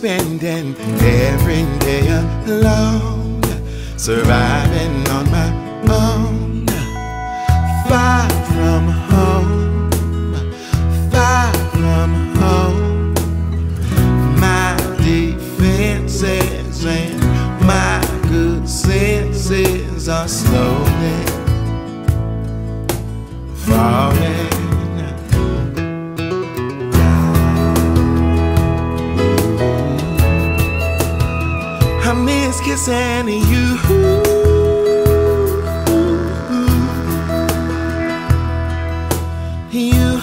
spending every day alone, surviving on my own, far from home, far from home. My defenses and my good senses are slowly falling. Miss kissing you. You.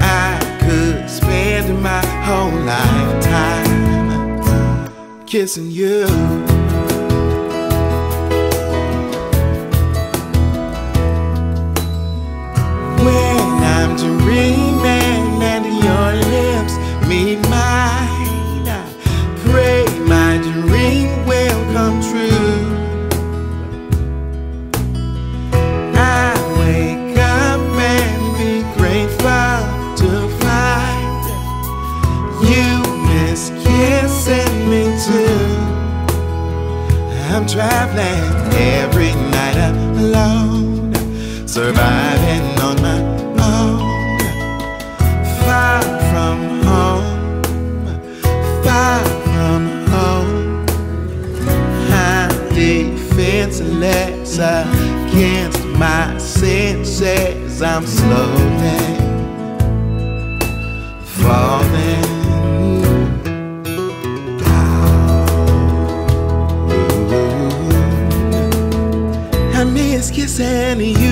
I could spend my whole lifetime kissing you. I'm traveling every night alone, surviving on my own, far from home, far from home. I'm defenseless against my senses. I'm slowly falling kissing you.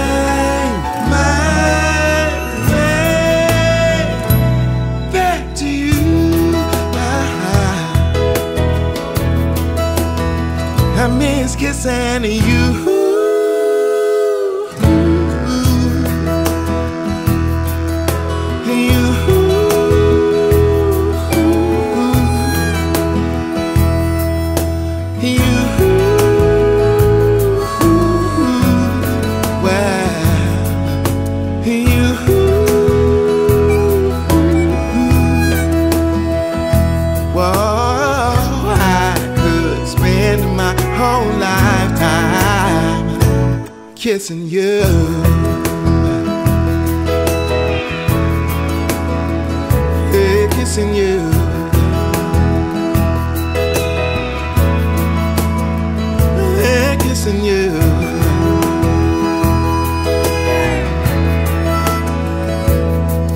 kissing you. Whoa, kissing you. Yeah, kissing you. Yeah, kissing you.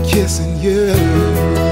Kissing you.